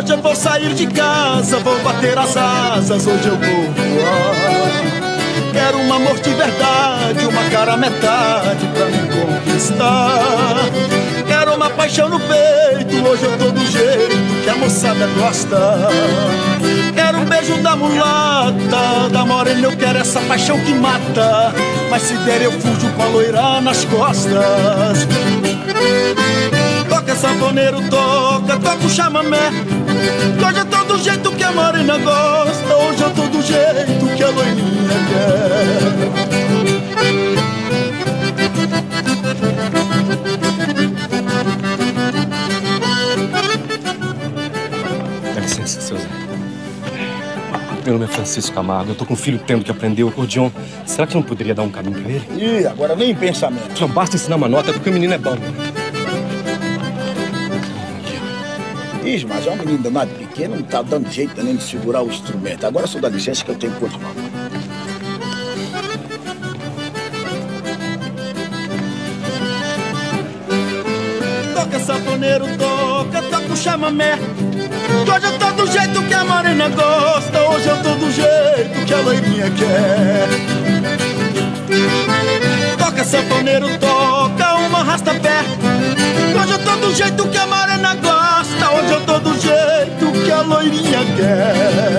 Hoje eu vou sair de casa, vou bater as asas, hoje eu vou voar. Quero um amor de verdade, uma cara metade pra me conquistar. Quero uma paixão no peito, hoje eu tô do jeito que a moçada gosta. Quero um beijo da mulata, da morena eu quero essa paixão que mata. Mas se der eu fujo com a loira nas costas. Toca sanfoneiro, toca, toca o chamamé. Hoje eu tô do jeito que a morena gosta. Hoje eu tô do jeito que a loirinha quer. Dá licença, seu Zé. Meu nome é Francisco Camargo. Eu tô com um filho tendo que aprender o acordeon. Será que não poderia dar um caminho pra ele? Ih, agora nem pensamento. Não basta ensinar uma nota porque o menino é bom. Ih, mas é um menino danado pequeno, não tá dando jeito nem de segurar o instrumento. Agora só dá licença que eu tenho que continuar. Toca sanfoneiro, toca, toca o chamamé. Hoje eu tô do jeito que a morena gosta. Hoje eu tô do jeito que a loirinha quer. Toca sanfoneiro, toca uma rasta-pé. Hoje eu tô do jeito que a morena gosta. Hoje eu tô do jeito que a loirinha quer.